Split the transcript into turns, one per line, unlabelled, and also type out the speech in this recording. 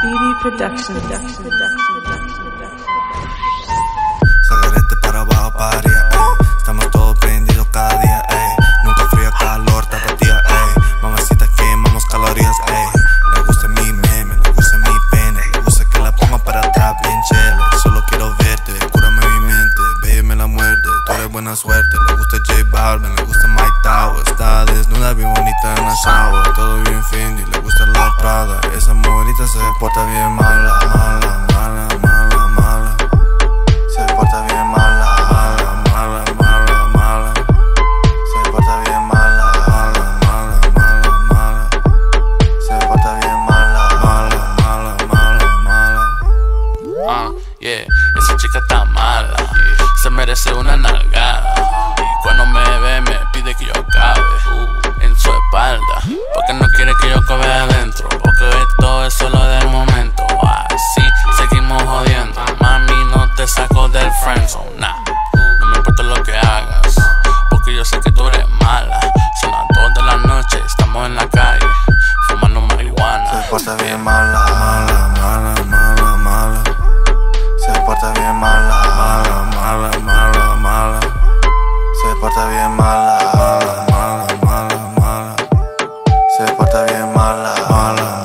BD Production. Production. Production.
Sagarete para abajo, paria, ey. Estamos todos prendidos cada día, ey. Nunca frío, calor, tapatía, ey. Mamacita, quemamos calorías, ey. Le gusta mi meme, le gusta mi pene. Le gusta que la ponga para atrás, bien chele. Solo quiero verte, cúrame mi mente. Bébeme la muerte, tú eres buena suerte. Le gusta J Balvin, le gusta Mike Tower. Está desnuda, bien bonita en la shower. Todo bien Fendi, le gusta la Prada. Esa morenita
Ah, yeah, esa chica está mala. Se merece una nalgada. Y cuando me ve, me pide que yo acabe uh, en su espalda. Porque no quiere que yo acabe adentro. Porque esto es solo del momento. Así seguimos jodiendo. Mami, no te saco del friendzone. Nah, no me importa lo que hagas. Porque yo sé que tú eres mala. Son las 2 de la noche, estamos en la calle. Fumando marihuana.
Se porta bien mala, bien mala, mala, mala, mala. Se porta bien mala, mala,